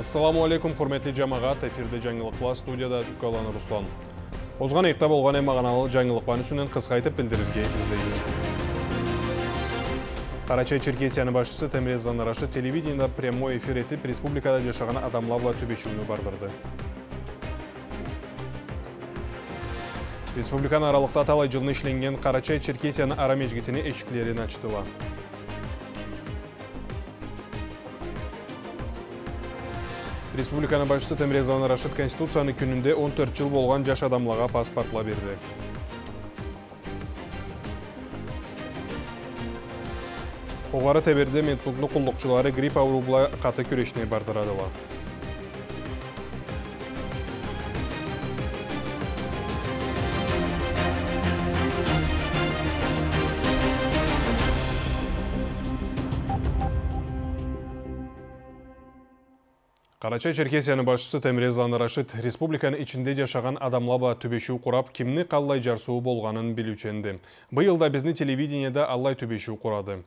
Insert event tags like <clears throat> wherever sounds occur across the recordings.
ассаламу алейкум курметтуү жамагат эфирде жаңылык ба студияда руслан озгоныкта болгон эми э жаңылык үстүнөн кыска айтып билдирге издейбиз карачай черкесиянын башчысы темирез занарашев телевидениеда прямой эфир этип республикада жашаган адамлаг бардырды. Республиканы аралыкта талай жыл ишленген карачай черкесиянын ара мезгитинин эшиктерин ачтыла. республиканын башчысы тамир рашид конституциянын күнүндө он төрт жыл болгон жаш адамларга паспортла берди. Угары теберде медпун грипп ору каты күрөшүнө бартараfлады Қарачай Черкесияны башчысы Темрез Рашид республиканы içinde жашаған адамлаба түбешу құрап, кімні қаллай жарсуы болғанын білученді. Бұйылда бізді телевидениеда аллай түбешу құрады.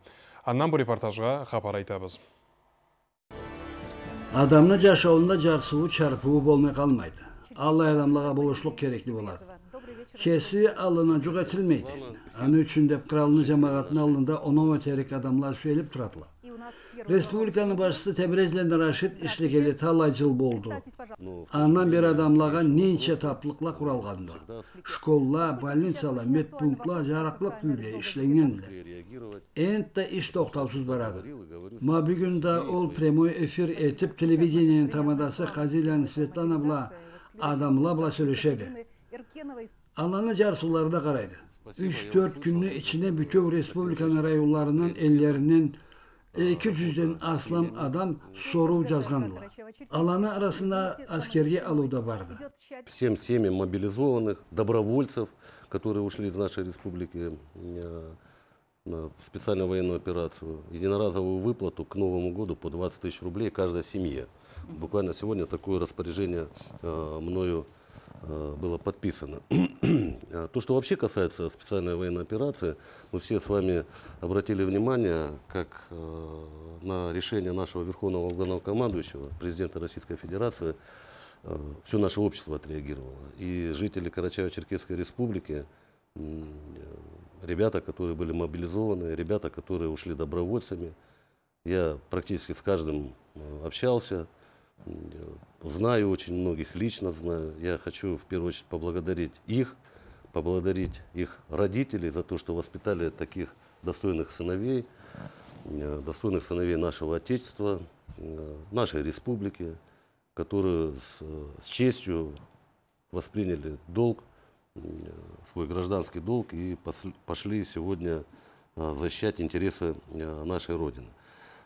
Аннан бұл репортажға хабар айтабыз. Адамны жашауында жарсуы чарпуы болмай қалмайды. Аллай адамлаға болушылық керекli болады. Kesi alına cuk etilmeydi. Anı üçün de kralını cemaatinin alnında ona öterik adamlar söyleyip turadılar. Respublikanın başçısı Tebrezlen Raşid işlikeli talay jıl boldu. Andan bir adamlağa neçe taplıkla kuralgandı. Şkolla, больницала, güyle işlengendiler. Ent de iş toktavsız baradı. Ma bir günde ol premoy efir etip televizyonun tamadası Kazilan Svetlana bla adamla bla söyleşedi. Alanı jarsularda qaraydı. 3-4 günlük içine bütün Respublikanın rayonlarının ellerinin 200'den aslam adam soru жазғанdılar. Alanı arasında askerge aluda vardı. Всем семьям мобилизованных, добровольцев, которые ушли из нашей республики э, на специальную военную операцию, единоразовую выплату к Новому году по 20 тысяч рублей каждой семье. Буквально сегодня такое распоряжение э, мною было подписано. А <clears throat> то, что вообще касается специальной военной операции, мы все с вами обратили внимание, как э, на решение нашего Верховного Главнокомандующего, президента Российской Федерации, э, все наше общество отреагировало. И жители Карачаево-Черкесской республики, ребята, которые были мобилизованы, ребята, которые ушли добровольцами, я практически с каждым общался, Знаю очень многих, лично знаю. Я хочу в первую очередь поблагодарить их, поблагодарить их родителей за то, что воспитали таких достойных сыновей, э, достойных сыновей нашего Отечества, э, нашей республики, которые с, с честью восприняли долг, э, свой гражданский долг и пошли сегодня защищать интересы нашей Родины.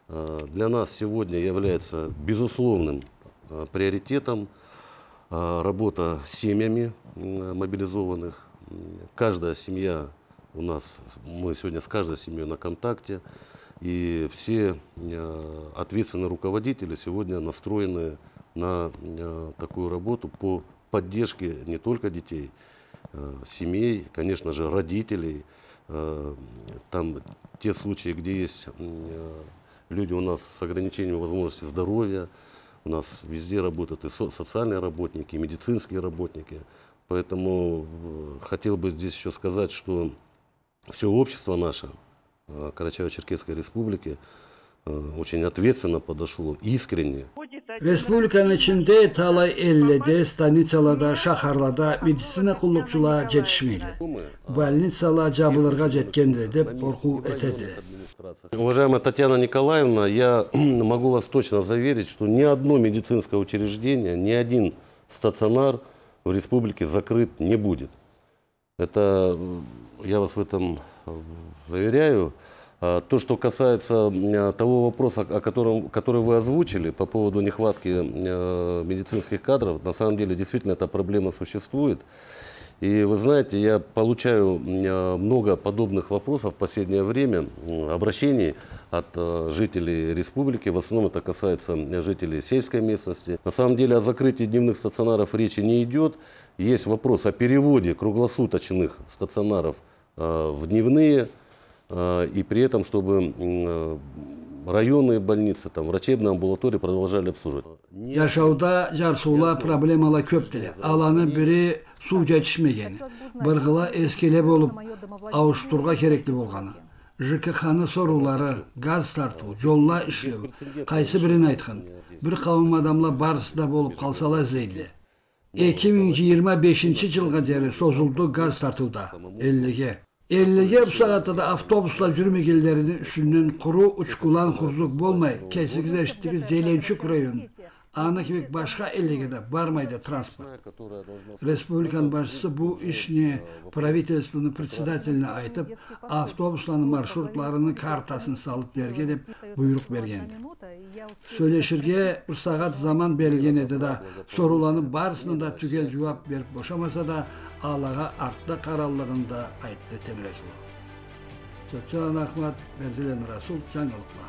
Для нас сегодня является безусловным Э, приоритетом э, работа с семьями мобилизованных. Каждая семья у нас, мы сегодня с каждой семьей на контакте. И все э, ответственные руководители сегодня настроены на такую работу по поддержке не только детей, семей, конечно же, родителей. Там те случаи, где есть люди у нас с ограничением возможности здоровья, у нас везде работают и социальные работники, и медицинские работники. Поэтому э, хотел бы здесь еще сказать, что все общество наше э, Карачаево-Черкесской республики э, очень ответственно подошло, искренне. Respublikanın içinde talay ellede, stanitsalada, şaharlada meditsina kullukçuluğa жетишмейди. Больницала жабылырга жеткенди деп коркуу этеди. Уважаемая Татьяна Николаевна, я <clears throat> могу вас точно заверить, что ни одно медицинское учреждение, ни один стационар в республике закрыт не будет. Это, я вас в этом заверяю. А то, что касается того вопроса, о котором, который вы озвучили по поводу нехватки медицинских кадров, на самом деле действительно эта проблема существует. И вы знаете, я получаю много подобных вопросов в последнее время, обращений от э, жителей республики. В основном это касается жителей сельской местности. На самом деле о закрытии дневных стационаров речи не идет. Есть вопрос о переводе круглосуточных стационаров э, в дневные. Э, и при этом, чтобы районные больницы, там, врачебные амбулатории продолжали обслуживать. Жашауда жарсула проблемала көп деле. Аланы бири суу жетишмеген. Быргыла эскеле болуп, ауыштурга керекли болганы. ЖКХны сорулары, газ тартуу, жолла иштөө. Кайсы бирин айткан? Бир кавым адамла барысы да болуп калсала издейдиле. 2025 жылга жери созулду газ тартууда. 50ге. Ellige saatte de avtobusla yürümek illerinin üstünden kuru uçkulan kurzuk bulmay, kesikleştiği zelençük rayonu. Кебек башка 50ге да бармайды транспорт. Республиканын башчысы бул ишни правительственный председателине айтып, автобуслардын маршрутларынын картасын салып берге деп буйрук берген. Сөйлеширге бир заман берилген эди да, сорууланын барысына да түгел жооп берип бошамаса да, алага артта караллыгында айтты Темиресул. Сөтчан Ахмат, Бердилен Расул, жаңылыклар.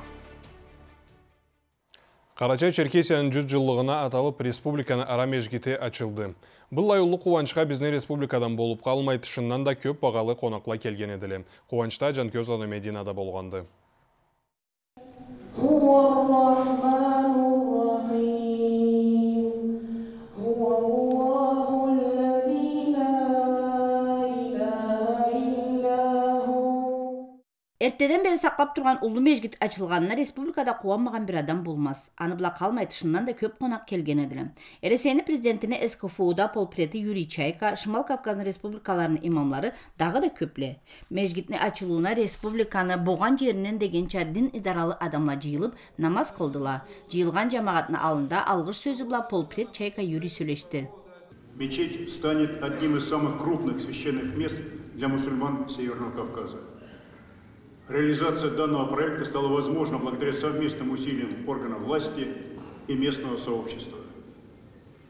Карачай Черкесияның 100 жыллығына аталып республиканы ара межгите ачылды. Бұл аюлы қуанчқа біздің республикадан болып қалмай шыннан да көп бағалы қонақла келген еділі. Қуанчта Жанкөз Мединада болғанды. Эртеден бери сактап турган улуу мезгит ачылганына республикада кубанмаган бир адам болмас аны була калмай тышынан да көп конак келген эдиле рсн президентине скфуда полпрети юрий чайка шымал кавказдын республикаларынын имамдары дагы да көп эле мезгиттин ачылууна республиканы буган жеринен дегенче дин идаралуу адамдар жыйылып намаз кылдыла жыйылган жамааттын алдында алгыш сөзү була полпред чайка юрий сүйлөштү Мечеть станет одним из самых крупных священных мест для мусульман Северного Кавказа. Реализация данного проекта стала возможна благодаря совместным усилиям органов власти и местного сообщества.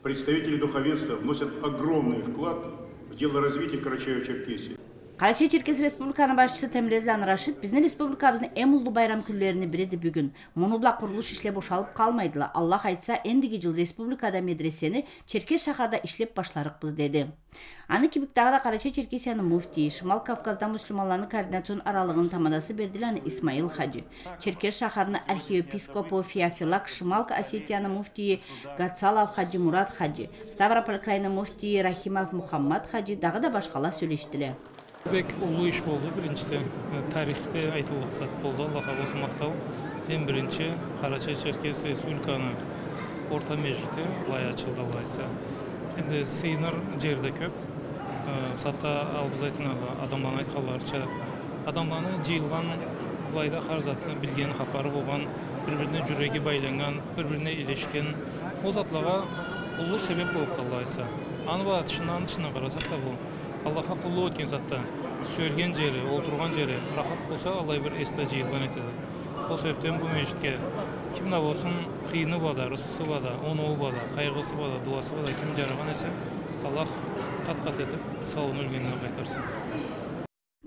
Представители духовенства вносят огромный вклад в дело развития Карачаева-Черкесии. Карачай черкес республиканын башчысы темирезлан рашид биздин республикабыздын эң улуу байрам күнлөрүнүн бириди бүгүн муну була курулуш иштери бошалып калмайдыла аллах айтса эндиги жыл республикада медресени черкес шаарда иштеп баштарыкпыз деди аны кибик дагы да карачай черкесиянын муфтийи шымал кавказда мусулманлардын координацион аралыгынын тамадасы бердилан исмаил хажы черкес шаарынын архиепископу феофилак шымал осетиянын муфтийи гацалов хажы мурат хажы ставрополь крайынын муфтийи рахимов мухаммад хажы дагы да башкалар сүйлөштүле бек улуу иш болду. Биринчиси Э, тарихте айтылган зат болду. Аллахка болсо мактау эң биринчи карачай черкес республиканын орто мечити былай ачылды алла айтса. Энди сыйыныр жер да көп. Э, сатта ал биз айтканагы адамдардын айтканларынча адамдардын жыйылган былай да ар заттын билген капары болгон бири бирине жүрөги байланган бири бирине илешкен бул затларга улуу себеп болуп калды айтса. Аны баягы тышынан карасак да бул аллахка кулдук эткен затта сөөлгөн жери олтурган жери рахат болсо алай бир эсте жыйылган этеді ошол себептен бул мечитке кимде болсун кыйыны бада ырысысы бада онугу бада кайгысы бада дубасы бада ким жараган эсе аллах кат этип сабын өлгөнүнө кайтарсын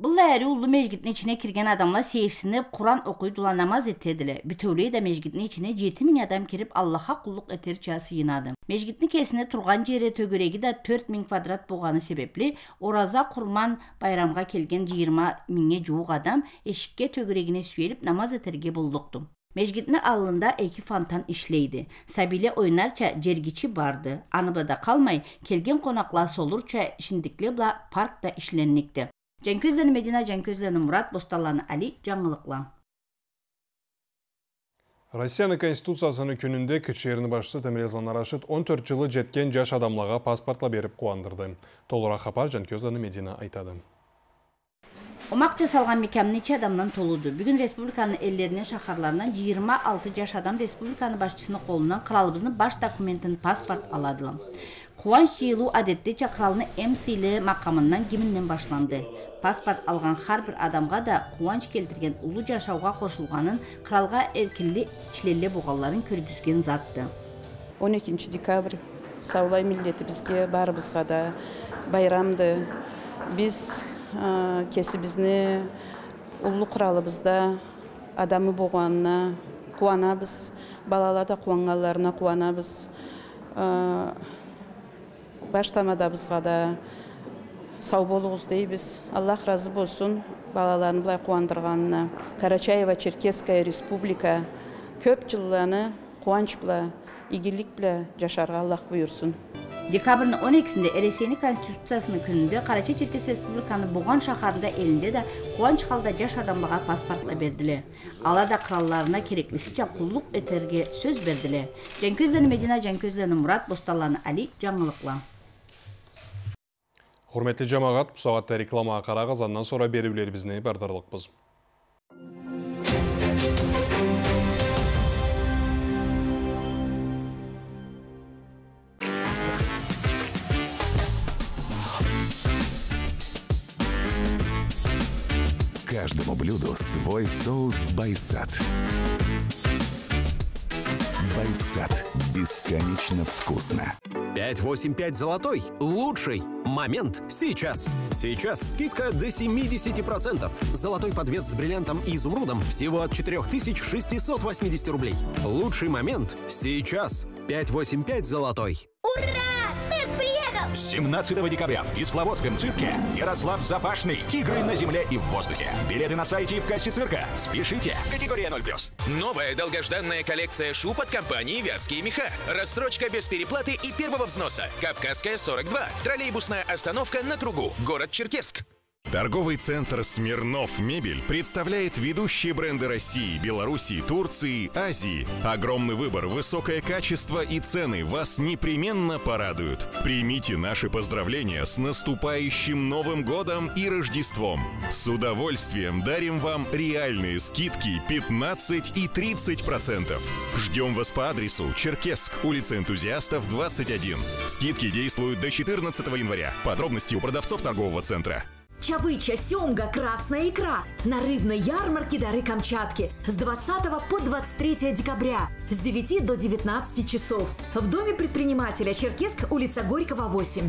Бұл әрі улы мезгиттин ичине кирген адамлар сейірсініп, Құран оқойдула намаз етеділі. Бүтөулей да мезгиттин ичине 7 миң адам кирип Аллаха куллук этерча сыйынады. Мезгиттин кесине турган жери төгөрөги да 4 миң квадрат болганы себепли Ораза Курман байрамга келген 20 миңге жуук адам эшикке төгөрөгүнө сүйелип намаз болдукту. Мезгиттин алында эки фонтан иштейди. Сабиле ойнарча жергичи барды. Аныбада калмай келген конаклар солурча шиндикле бла паркта ишленникти. Жанкөзлені Медина, Жанкөзлені Мурат, Босталланы Али, жаңылықла. Россияны Конституциясының күнінде кішеріні башысы Темірезлан Арашид 14 жылы жеткен жаш адамлаға паспортла беріп қуандырды. Толыра хапар Жанкөзлені Медина айтады. Омақ жасалған мекем нече адамнан толуды. Бүгін республиканың эллерінен шахарларынан 26 жаш адам республиканы башчысының қолынан қыралыбызның баш документін паспорт аладылы. Қуанч жиылу адеттече қыралыны эмсилі мақамынан киминен башланды. Паспорт алған bir адамға да қуанч келтірген улы жашауға қошылғанын қыралға эркинли чилеле бугалларын көргүзген затты. 12 декабрь саулай миллети бизге баарыбызга да байрамды биз а, кесибизни улуу куралыбызда адамы болгонуна кубанабыз балалар да кубанганларына кубанабыз А, баш тамадабызга да сау болуңуз дейбиз аллах ыраазы болсун балаларын былай кубандырганына карачаева черкесская республика көп жылланы кубанч биле ийгилик биле жашарга аллах буйрсун Dekabrın 12-sinde RS'nin Konstitusiyasının gününde Karaçay Çerkes Respublikanın Boğan şaharında elinde de Kuvanç halda jaş adamlığa pasportla berdiler. Ala da krallarına gereklisice kulluk eterge söz berdiler. Cenközlerini Medina, Cenközlerini Murat, Bostallarını Ali, Жаңылықла. Hurmetli cemaat, bu saatte reklama karağız, andan sonra beriblerimizni bardarlıqpız. Каждому блюду свой соус Байсад. Байсад. Бесконечно вкусно. 585 золотой. Лучший. Момент. Сейчас. Сейчас скидка до 70%. Золотой подвес с бриллиантом и изумрудом всего от 4680 рублей. Лучший момент. Сейчас. 585 золотой. Ура! Цирк приехал! 17 декабря в Кисловодском цирке Ярослав Запашный «Тигры на земле и в воздухе». Билеты на сайте и в кассе цирка. Спешите. Категория 0+. Новая долгожданная коллекция шуб от компании «Вятские меха». Рассрочка без переплаты и первого взноса. Кавказская 42. Троллейбусная остановка на кругу. Город Черкесск. Торговый центр «Смирнов Мебель» представляет ведущие бренды России, Белоруссии, Турции, Азии. Огромный выбор, высокое качество и цены вас непременно порадуют. Примите наши поздравления с наступающим Новым годом и Рождеством. С удовольствием дарим вам реальные скидки 15 и 30 процентов. Ждем вас по адресу Черкесск, улица Энтузиастов, 21. Скидки действуют до 14 января. Подробности у продавцов торгового центра. Чавыча, семга, красная икра. На рыбной ярмарке «Дары Камчатки» с 20 по 23 декабря с 9 до 19 часов. В Доме предпринимателя Черкесск, улица Горького, 8.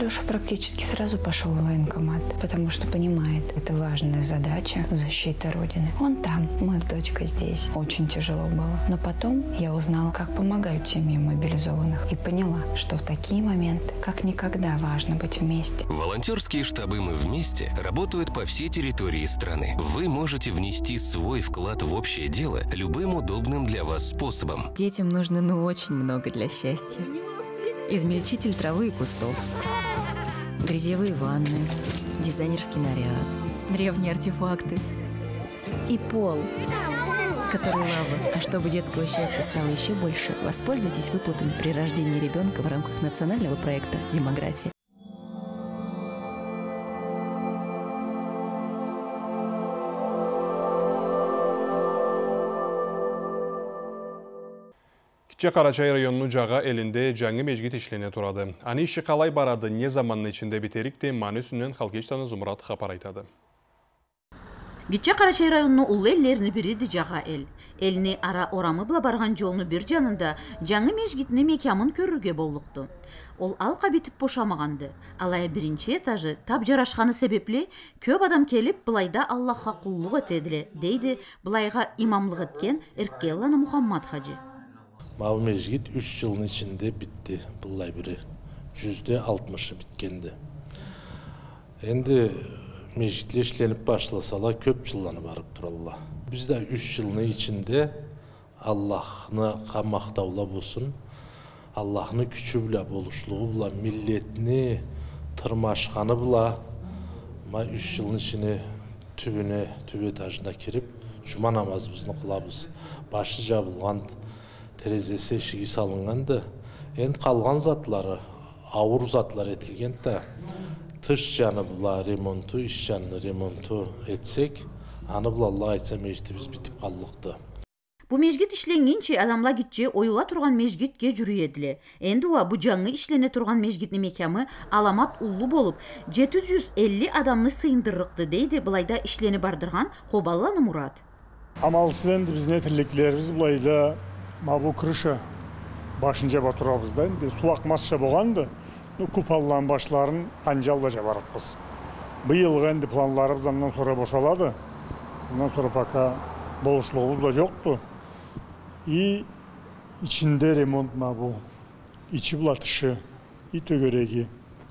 Леша практически сразу пошел в военкомат, потому что понимает, это важная задача защита Родины. Он там, мы с дочкой здесь. Очень тяжело было. Но потом я узнала, как помогают семьи мобилизованных и поняла, что в такие моменты как никогда важно быть вместе. Волонтерские штабы «Мы вместе» работают по всей территории страны. Вы можете внести свой вклад в общее дело любым удобным для вас способом. Детям нужно ну очень много для счастья. Измельчитель травы и кустов, грязевые ванны, дизайнерский наряд, древние артефакты и пол, который лава. А чтобы детского счастья стало еще больше, воспользуйтесь выплатами при рождении ребенка в рамках национального проекта «Демография». Kicə Qaraçay rayonunun Cağa elində cəngi mecgit işlənə turadı. Ani işi qalay baradı, ne zamanın bitirikdi, mani üstündən Xalqeçtanı Zumrat xapar aytadı. Gitçe Karaçay rayonunun ulu ellerini biri Dicağa el. Elini ara oramı bula bargan jolunu bir canında жаңы mecgitini mekamın körürge bolluqdu. Ол алқа битіп бошамағанды. Алая бірінші этажы тап жарашқаны себепле көп адам келіп бұлайда Аллахқа құллық етеділі, дейді бұлайға имамлық еткен Иркелланы Мұхаммад хажы. Мезгит үш жылдың ішінде бітті бұлай бірі. Жүзде алтмышы біткенді. Енді мезгитле ішленіп башласала көп жылланы барып тұралла. Бізде үш жылдың ішінде Аллахны мақтаула болсын, Аллахны күчі біла болушылығы біла, миллетіні тырмашқаны біла, ма үш жылдың ішіне түбіне, түбі этажына кіріп, жұма намазымызды қылабыз. Башы жабылған, терезесі ішігі салынғанды, енді қалған затлары ауыр затлар етілген да тыш жаны бұла ремонту, іш жаны ремонту етсек, аны бұл Алла айтса мешітіміз бітіп қалдықты. Bu mecgit işlenginçe adamla gitçe oyula turgan mecgitke jürüyedile. Endi wa bu жаңы işlene turgan mecgitni mekamı alamat ullu bolup 750 adamны sıyındırıqdı deydi бұлайда işleni bardırgan Qoballanı Murat. Амалсыз енді біздің тірліктеріміз бұлайда ма бұл крыша башынша батырабыз да енді су ақмасша болғанды купаллан башларын анжалба жабарықпыз биылғы енді планларыбыз андан sonra бошалады ondan sonra пока болушылығыбыз да жоқты и içinde ремонт ма бұл ичи булатышы и төгереги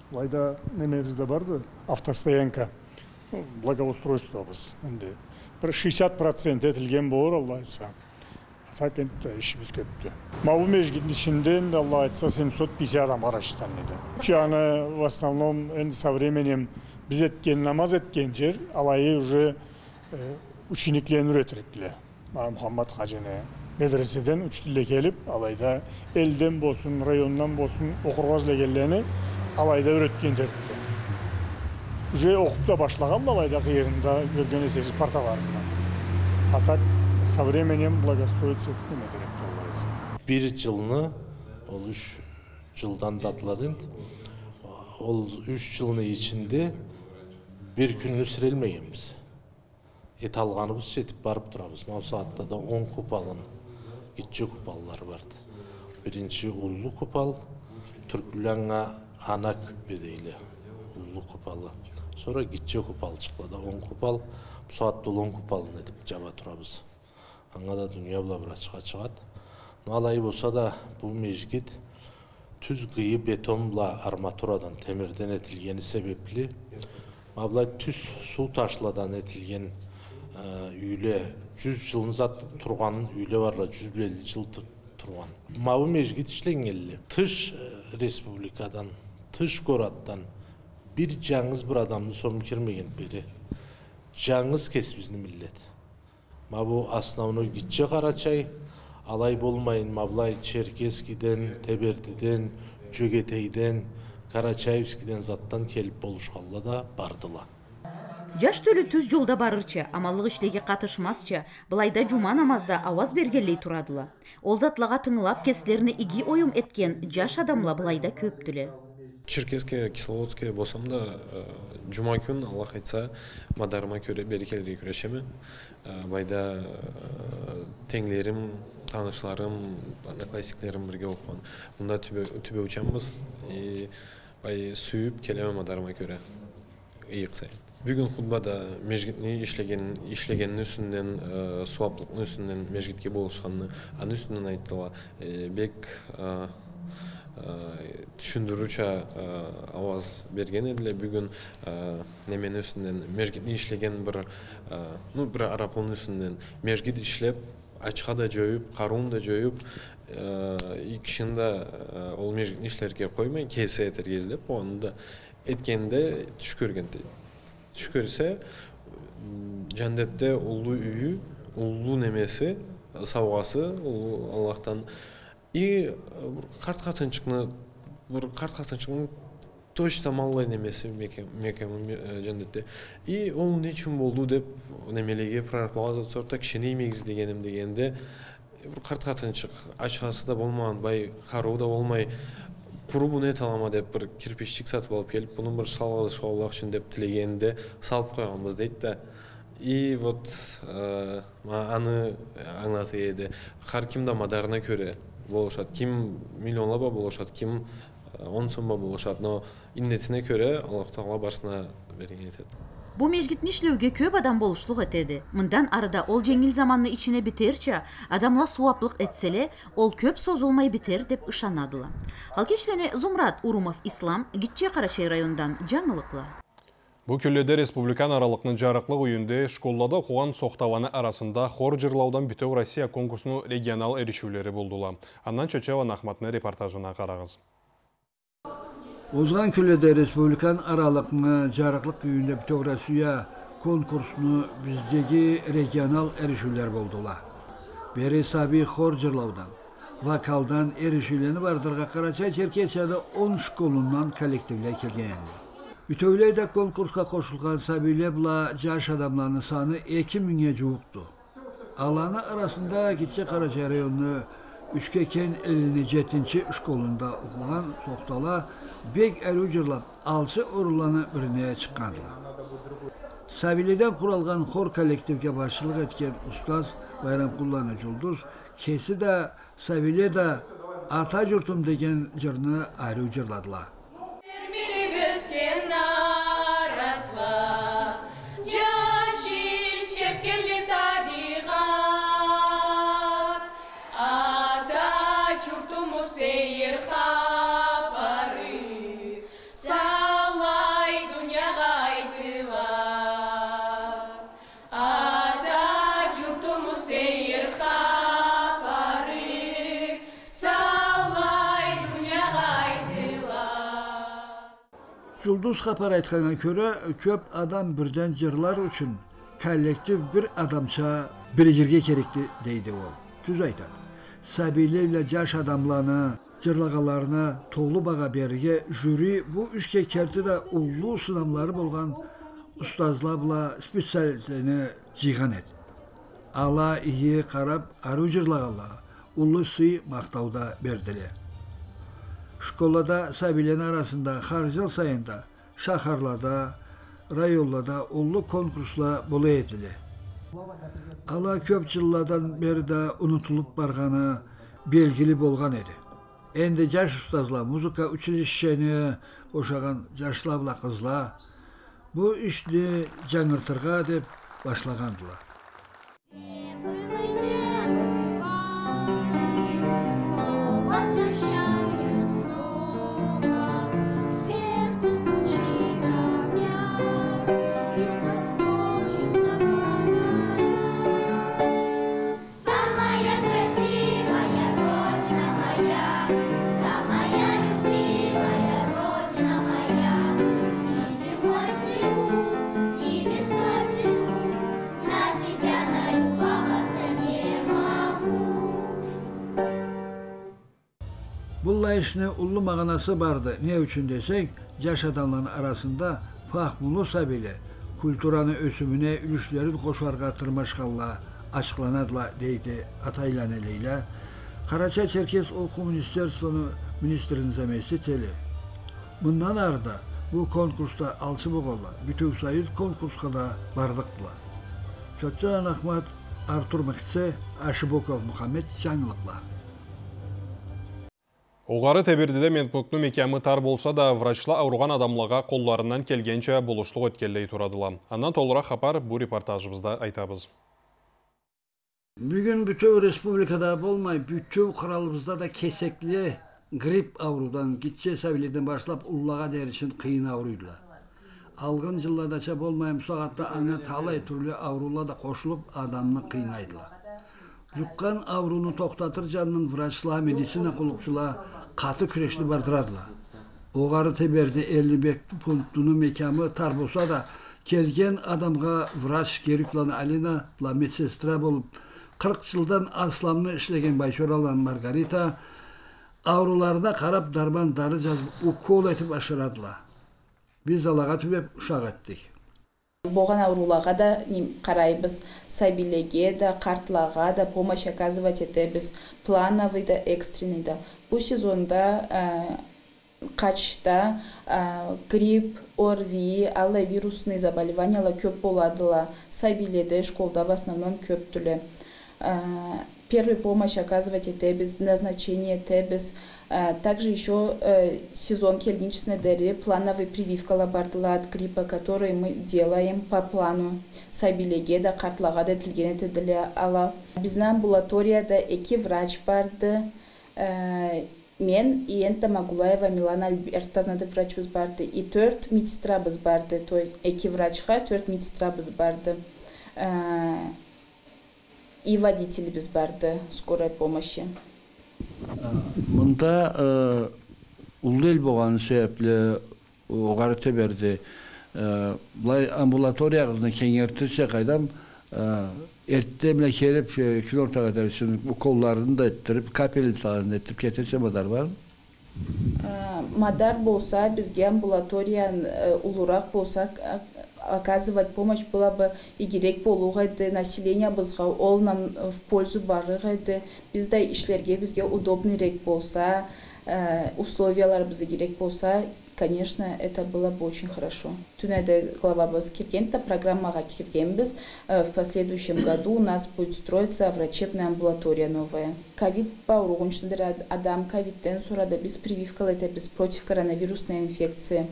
былайда немебизде барды автостоянка ну, благоустройствобуз энди бир шестьдесят процент этилген болор айтса так енді ішіміз көптü могу мешіттің ішінде енді алла айтса семьсот пятьдесят адам карачтан еді жаңы в основном енді со временем біз еткен намаз еткен жер алайы уже учениклерин үйрөтүрүктүле мухаммад хажыны медреседен учтуле келип алайда элден болсун райондан болсун окургаз элегелерини алайда үйрөткендердиле уже окуп да башлаган да алайда кыйырында көргөн эсеси парталарында а так со временем благоустроиться неме керек бир жылны ол үч жылдан да ол үч жылдын ичинде бир күнү сирелмегенбиз эт алганыбыз жетип барып турабыз могу саатта да он купалын кичи купаллар бар биринчи улуу купал түркүлаңа ана күппе купалы. Sonra кичи купал да он купал бул саатта он купалын этип жаба турабыз аңа да дүнүйө була бир ачык чыгат алай болсо да бул мезгит түз кıyı бетон арматурадан темирден этилгени себеплүү мына түз суу ташладан этилген үйле жүз жылын зат турган үйле барла жүз элүү жыл турган. Мабу мезгит ишленгенле тыш республикадан тыш городдон бир жаңыз бир адамдын сом кирмеген бери жаңыз кесибиздин милдет мабу основной кичи карачай. Алай болмайын мабылай черкесскийден тебердиден жөгетейден карачаевскийден заттан келип болушкалла да бардыла. Жаш төлү түз жолда барырчы амалдык иштеге катышмасчы былайда жума намазда аваз бергенлей турадыла. Ол затлага тыңылап кесилерине иги оюм эткен жаш адамла былайда көптүле черкеске кисловодское болсам да жума күн аллах айтса мадарыма көрө берекелерге күрөшөм байда теңлерим таанышларым одноклассниктерим бирге окуган мында түбө учамбыз. Бай сүйүп келем мадарыма көрө ыйык сайын. Бүгүн хутбада мешгитни сууаптылыктын үстүнөн мешгитке болушканын анын үстүнөн айттыла бек түшүндүрүүчү абаз берген эле бүгүн неменин үстүнөн мешгитни иштеген бир ну бир араплын үстүнөн мешгит иштеп ачка да жоюп каруун да жоюп кишини да ол мешгитни иштерге коймой этер кездеп аны да эткенде түш көргөн дейт түш көрсө жандетте улуу үйү улуу немеси сабгасы улуу аллахтан и картка тынчыкны бир картка тынчыкны точно маллай немеси мекем жандетте и ол эмне үчүн болду деп немелеге прорабталга сорта кичине эмек издегеним дегенде. Бир картка тынчык ачкасы да болмаган бай каруу да курубун эте алама деп бир кирпичтик сатып алып келип мунун бир шалгылыш болмак үчүн деп тилегенде салып койгонбуз дейт да. И вот аны аңлатып эди ар ким да мадарына көрө. Болушат ким миллионлоба болушат ким он сомго болушат но иннетине көрө аллах таала баарысына берген этет. Бул мезгитни көп адам болушлук этеди. Мындан арыда ол жеңил заманны ичине битерчи адамла сууаптылык этсе эле ол көп созулмай битер деп ышанадыла ал зумрат урумов ислам кичи карачай районунан жаңылыклар. Бу күллөдө республикан аралыкны жарыклык үйүндө школлада окуган соктабаны арасында хор жырлаудан бүтөк Россия конкурсунун регионал эришүүлери болдула. Андан Чочева Ахматны репортажына карагыз. Озган күллөдө республикан аралыкны жарыклык үйүндө бүтөк Россия конкурсуну биздеги регионал эришүүлер болдула. Бери саби хор жырлаудан вокалдан эришүүлени бардырга Карачай Черкесияда 10 школунан коллективлер келген. Bütövləydə konkursa qoşulğan səbiyyəbla caş adamlarının sanı 2000-ə cuğubdur. Alanı arasında Gitçə Qaraca rayonunu Üçkəken elini 7-ci şkolunda oxuğan Toxtala Beg Əlucırla alçı orulanı birinəyə çıxandılar. Səbiyyədən kuralğan xor kollektivə başçılıq etkən ustaz Bayramqullan Əculduz, kesi də, səviyyə də Atacurtum degen cırını ayrı cırladılar. Жұлдыз Қапар айтқанға көрі, көп адам бірден жырлар үшін коллектив бір адамша бірігерге керекті дейді ол. Түз айтады. Сәбилерle жаш адамланы жырлағаларына толы баға берге жюри бұл үшке керті де ұллы сынамлары болған ұстазлабла специалистені жиған еді. Ала ие қарап ару жырлағала, ұлы сый мақтауда берділе. Школада сәбилен арасында har жыл сайында шахарлада, районлада ұлы конкурсла болы етілі. Ала көп жылладан бері де ұнытылып барғаны белгілі болған еді. Енді жаш ұстазла музыка училищені ошаған жашлабла қызла бұл ішті жаңыртырға деп башлағандыла. anlayışına ullu mağanası vardı. Ne üçün desek, yaş adamların arasında fark bulunsa bile, kulturanı ösümüne ülüşlerin koşar katırmaşkalla, açıklanadla deydi atayla eliyle. Karaca Çerkes o komünistler sonu ministerin zemesi teli. Bundan arda bu konkursta alçımı kolla, bütün sayıl konkurskada bardıkla. Çötçen Ahmet Artur Mıkçı, Aşıbokov Muhammed Çanlıkla. Оғары тәбердіде медпунктны мекемі тар болса да, врачла ауырған адамлаға қолларынан келгенше болышлық өткелдей тұрадыла. Аннан толырақ хабар бұл репортажымызда айтабыз. Bugün bütün respublikada bolmay, bütün kralımızda da kesekli grip avrudan, gitçe səviliden başlap ullağa der için kıyın avruydular. Algın yıllardaça bolmay, müsaatta ana talay türlü avrular da koşulup adamını kıynaydılar. Жұққан ауруны тоқтатыр жанның врачла, медицина қаты күрешті бардырадыла. Оғары теберді 55 пунктыны мекамы тар болса да, келген адамға врач керіклан Алина ла медсестра болып, 40 жылдан асламны ішлеген Байшоралан Маргарита ауруlarına қарап дарбан дары жазып укол етіп ашырадыла. Біз алаға түбеп ұшақ еттік. Болған ауруларға да қарайбыз сәбилерге да қартларға да помощь оказывать етебіз плановый да экстренный да. Бұл сезонда ә, қачта грипп орви алла вирусный заболеваниялар көп боладыла сәбилерде школда в основном көп түлі. Ә, первый помощь оказывать етебіз назначение етебіз Также еще э, сезон келгинчесіне дәрі плановый прививкалар бардыла от гриппа, который мы делаем по плану. Сәбилеге да қартлаға да етеділі ала. Біздің амбулаторияда екі врач барды. Э, Мен и Ента Магулаева Милана да врачбыз барды. И төрт медсестрабыз барды. То есть екі врачқа төрт медсестрабыз барды. И водитель барды скорой помощи. Мұнда ұлы ел болған себеплі оғары теберді. Бұлай амбулаторияғызны кеңертірсе қайдам эртте міне келіп күн ортаға дәрісін уколларын да еттіріп, капеллицаларын еттіріп кетірсе мадар бар? Мадар болса, бізге амбулаториян улурақ болса, оказывать помощь было бы и керек болуға еді, население бізға ол нам в пользу барыға еді. Бізде ішлерге бізге удобныйрек болса, условиялар бізге керек болса, конечно, это было бы очень хорошо. Түнәді глава біз кірген, программаға кірген біз. В последующем <coughs> году у нас будет строиться врачебная амбулатория новая. Ковид бауруғыншыдыр адам ковидтен сұрады, біз прививкалы біз против коронавирусной инфекции.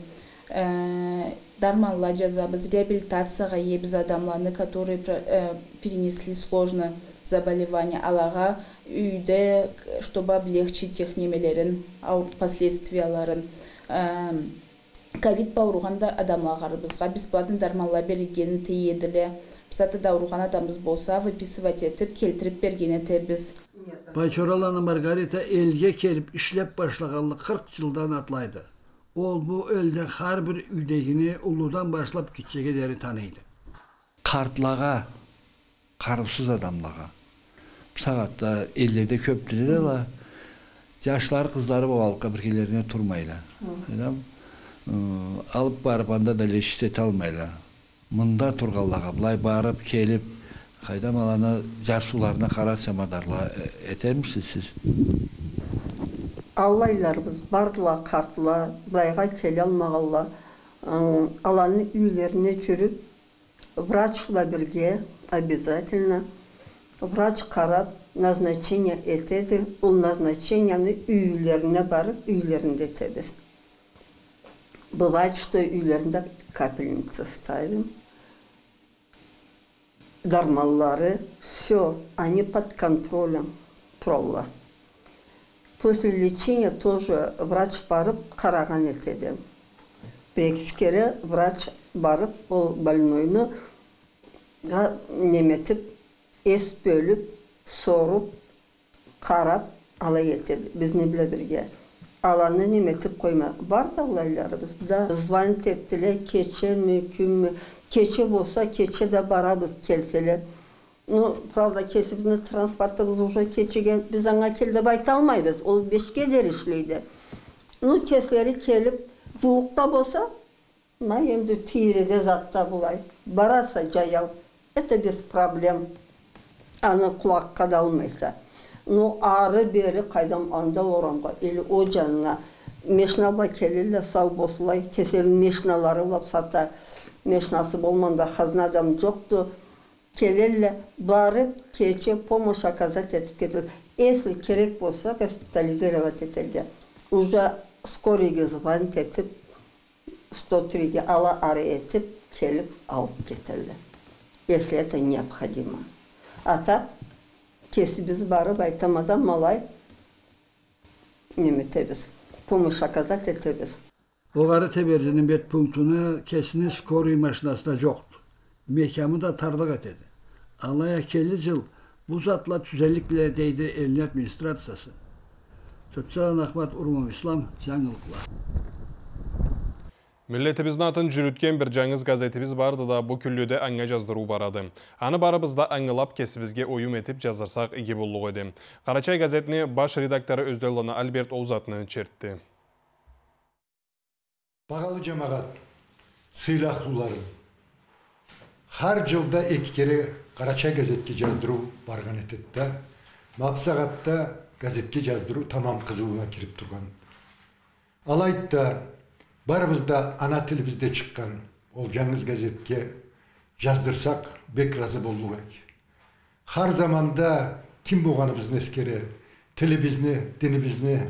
Дарманла жазабыз. Реабилитацияға ебіз адамларны которые перенесли сложно заболевание алаға үйде чтобы облегчить их немелерін последствияларын. Ковид ауырғанда адамларыбызға бесплатно дарманла бергені тиеділі Писаты ауырған адамыз болса выписывать етіп келтіріп берген етебіз. Байчораланы Маргарита елге келіп ішлеп башлағанлы 40 жылдан атлайды. Ол өлdə hər bir üydəgini uludan başlap kiçiyə deri tanıydı. Kartlağa, karımsız adamlağa. Sağatda ellerde köptüler ala. Yaşlar kızları bu halka birkelerine turmayla. Adam alıp barıp anda da leşit almayla. Mında turgallağa, bulay barıp kelip, Kaydam alana jar sularına kara semadarla Аллайларыбыз бардыла картыла, былайга келе алмаганла, аланын үйлеріне жүрүп, врачла бірге обязательно врач қарап назначение етеді. Ол назначениені үйлеріне барып үйлерінде етеміз бывает что үйлерінде капельница ставим. Дармаллары все они под контролем тұралла после лечения тоже врач барып қараған етеді бір екі үш кере врач барып ол больнойны неметіп ес бөліп соруп қарап ала кетеді бізне бірге. Аланы неметіп қойма. Бар да олайларыбыз да. Звонить еттілер кече ме кече болса кече де барабыз келселер. Ну правда кесібіздің транспортыбыз уже кечеге біз аңа кел деп айта алмайбыз ол бешке дер ішлейді. Ну кеслері келіп жуықта болса мына енді тиреде затта былай бараса жаяу. Это без проблем аны құлаққа да алмайса. Ну ары бері қайдам анда орамға или о жанына. Мешнала келелі сау болсылай кеселін мешналары улап сата мешнасы болманда хазнадам жоқты. Келелі барып кече помощь оказать етіп кетеді если керек болса госпитализировать етелге уже скорыйге звонить етіп 103-ге ала ары етіп келіп алып кетелі если это необходимо а так кесібіз барып айтамада малай неметебіз помощь оказать етебіз Оғары тебердinin бет пунктunu kesini skori da yoktu. Mekamı da tarlıq etedi. 50 yıl bu zatla tüzellik bile değdi elini administrasiyası. Tötçalan Ahmet Urmov İslam жаңылықла. Миллетибиздин атын жүрүткөн бир жаңыз газетибиз барды да бу күллүдө аңга жаздыруу барады. Аны барыбызда аңылап кесибизге оюм этип жаздырсак иги боллук эди. Карачай газетини баш редактору Өзделана Альберт Оузатны чертти. Бағалы жамағат, сыйлақтуларым. Har жылда екі кере Қарачай газетке жаздыру барған ететті. Мапсағатта газетке жаздыру тамам қызуына кіріп тұрған. Алайда барыбызда ана тілімізде шыққан ол жаңыз газетке жаздырсақ бек разы болу керек. Har заманда ким болғаныбызды ескере, тілімізді, дінімізді,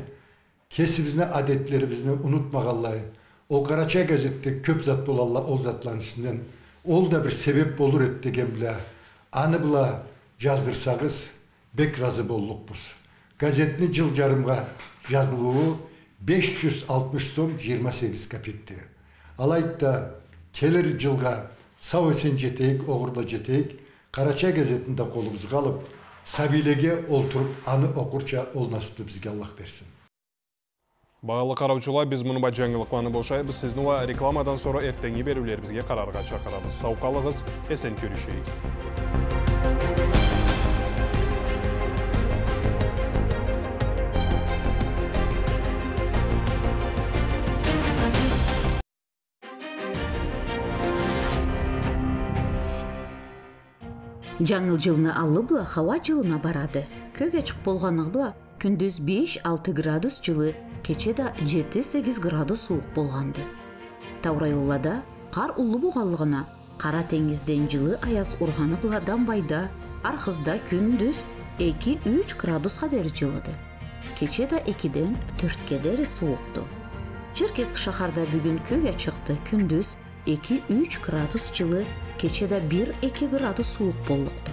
кесібізді, әдеттерімізді ұнытмағалай. Ол Қарачай газетте көп зат болалла ол затлан ішінен ол да бір себеп болыр еді деген біле аны бұла жаздырсағыз бек разы болдықпыз газетini жыл жарымға жазылуы 560 сом 28 копейкте алайда келер жылға сау есен жетейік оғырла жетейік қарачай газетінде қолымызға алып сәбилеге олтырып аны оқырча ол насыпты бізге аллах берсін Бағалы қараучылар, біз мұны ба жаңылықланы болшайбыз. Сіздің уа рекламадан ертеңі берулер бізге қарарға чақырабыз. Сауқалығыз, әсен көрішейік. жаңыл жылына аллы була хава жылына барады көк ачык болгону була күндүз 5-6 градус жылы кече да 7-8 градус суук болгонду таврайуллада кар улуу болгонлугуна кара теңизден жылы аяз урганы дамбайда архызда күндүз 2-3 градуска дери жылыды. Кече да 2ден 4ке дери суукту черкесск шаарда бүгүн көк ачыкты күндүз 2-3 градус жылы кече да 1-2 градус суук болукту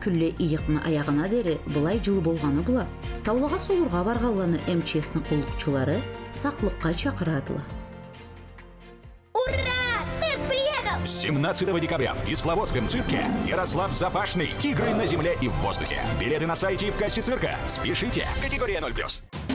күлле ийыктын аягына дери былай жылы болгону була таулага сулурга барганланы мчстин кулукчулары саклыкка чакырадыла 17 декабря в Кисловодском цирке Ярослав Запашный «Тигры на земле и в воздухе». Билеты на сайте и в кассе цирка. Спешите. Категория 0+.